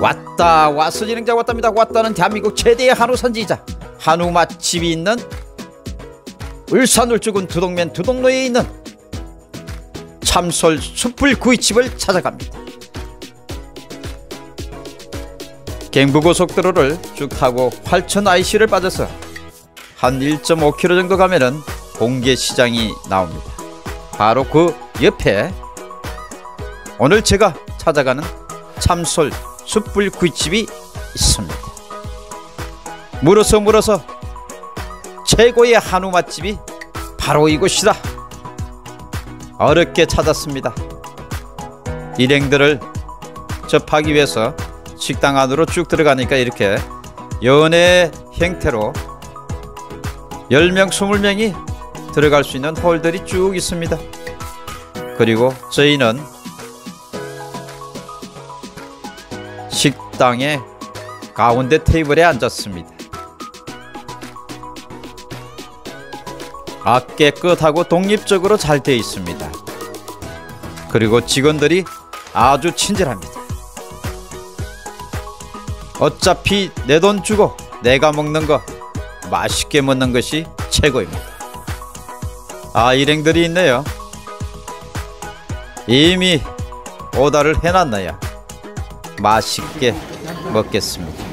왔다 왔어 진행자 왔답니다. 왔다는 대한민국 최대의 한우 선지자 한우 맛집이 있는 울산 울주군 두동면 두동로에 있는 참솔 숯불 구이집을 찾아갑니다. 경부고속도로를 쭉 타고 활천 IC를 빠져서 한 1.5km 정도 가면은 공개시장이 나옵니다. 바로 그 옆에 오늘 제가 찾아가는 참솔 숯불 구이집이 있습니다. 물어서 물어서 최고의 한우 맛집이 바로 이곳이다. 어렵게 찾았습니다. 일행들을 접하기 위해서 식당 안으로 쭉 들어가니까 이렇게 연애 형태로 10명 20명이 들어갈 수 있는 홀들이 쭉 있습니다. 그리고 저희는 식당의 가운데 테이블에 앉았습니다. 아 깨끗하고 독립적으로 잘 되어 있습니다. 그리고 직원들이 아주 친절합니다. 어차피 내 돈 주고 내가 먹는 거 맛있게 먹는 것이 최고입니다. 아 일행들이 있네요. 이미 오다를 해놨나요? 맛있게 먹겠습니다.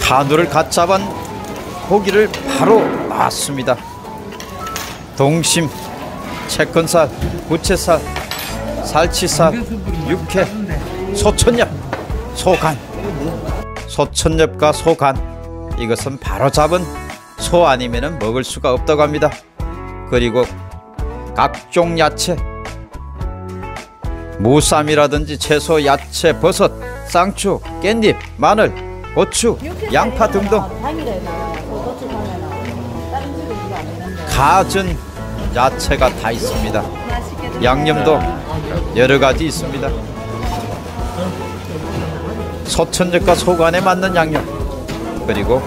한우를 갓 잡은 고기를 바로 놨습니다. 동심, 채건살, 부채살, 살치살, 육회, 소천엽, 소간, 소천엽과 소간 이것은 바로 잡은 소 아니면 먹을 수가 없다고 합니다. 그리고 각종 야채 무쌈이라든지 채소, 야채, 버섯, 쌍추, 깻잎, 마늘, 고추, 양파 등등 가진 야채가 다 있습니다. 양념도 여러 가지 있습니다. 소천젓과 소간에 맞는 양념 그리고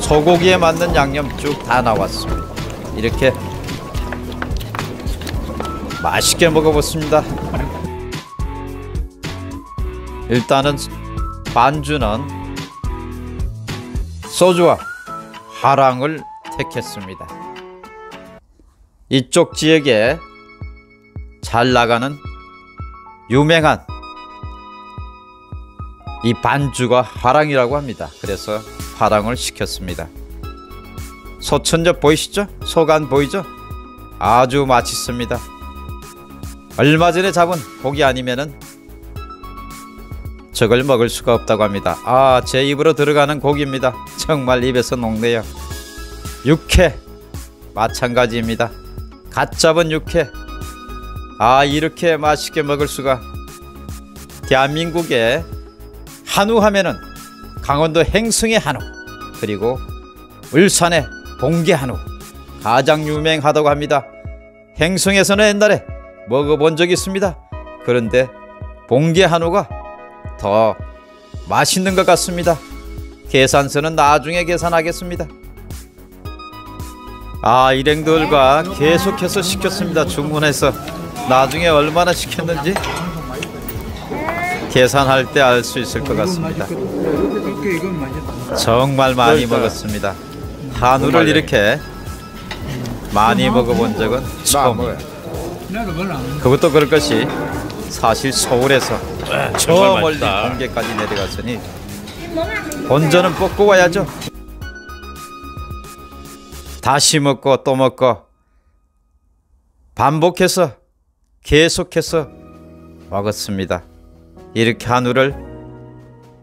소고기에 맞는 양념 쭉 다 나왔습니다. 이렇게 맛있게 먹어봤습니다. 일단은 반주는 소주와 하랑을 택했습니다. 이쪽 지역에 잘 나가는 유명한 이 반주가 화랑이라고 합니다. 그래서 화랑을 시켰습니다. 소천젓 보이시죠? 소간 보이죠? 아주 맛있습니다. 얼마 전에 잡은 고기 아니면은 저걸 먹을 수가 없다고 합니다. 아, 제 입으로 들어가는 고기입니다. 정말 입에서 녹네요. 육회 마찬가지입니다. 갓 잡은 육회. 아, 이렇게 맛있게 먹을 수가. 대한민국의 한우 하면은 강원도 행성의 한우 그리고 울산의 봉계 한우 가장 유명하다고 합니다. 행성에서는 옛날에 먹어본 적이 있습니다. 그런데 봉계 한우가 더 맛있는 것 같습니다. 계산서는 나중에 계산하겠습니다. 아 일행들과 계속해서 시켰습니다. 주문해서 나중에 얼마나 시켰는지 계산할 때 알 수 있을 것 같습니다. 정말 많이 먹었습니다. 한우를 이렇게 많이 먹어본 적은 처음이에요. 그것도 그럴 것이 사실 서울에서 저 멀리 공개까지 내려갔으니 본전은 뽑고 와야죠. 다시 먹고 또 먹고 반복해서 계속해서 먹었습니다. 이렇게 한우를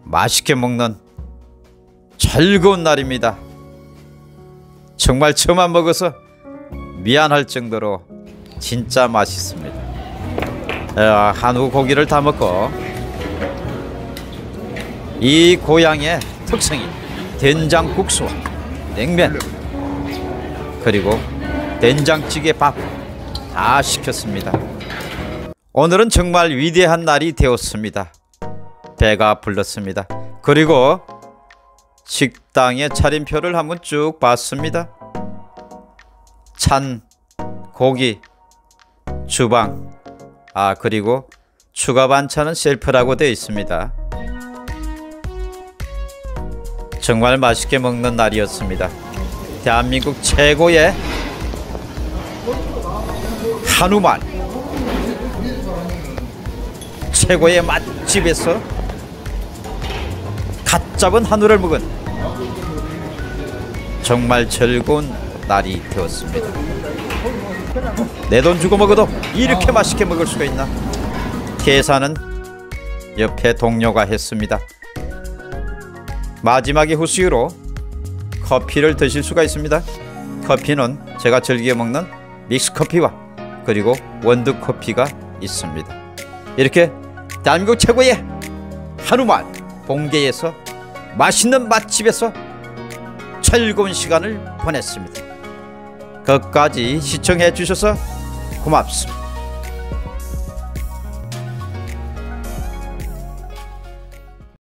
맛있게 먹는 즐거운 날입니다. 정말 처음 먹어서 미안할 정도로 진짜 맛있습니다. 어, 한우 고기를 다 먹고 이 고향의 특성인 된장국수와 냉면 그리고 된장찌개 밥 다 시켰습니다. 오늘은 정말 위대한 날이 되었습니다. 배가 불렀습니다. 그리고 식당의 차림표를 한번 쭉 봤습니다. 찬 고기, 주방, 아 그리고 추가 반찬은 셀프라고 되어 있습니다. 정말 맛있게 먹는 날이었습니다. 대한민국 최고의 한우만 최고의 맛집에서 갓 잡은 한우를 먹은 정말 즐거운 날이 되었습니다. 내 돈 주고 먹어도 이렇게 맛있게 먹을 수가 있나? 계산은 옆에 동료가 했습니다. 마지막에 후수유로 커피를 드실 수가 있습니다. 커피는 제가 즐겨 먹는 믹스 커피와 그리고 원두 커피가 있습니다. 이렇게 대한민국 최고의 한우만 봉계에서 맛있는 맛집에서 즐거운 시간을 보냈습니다. 끝까지 시청해 주셔서 고맙습니다.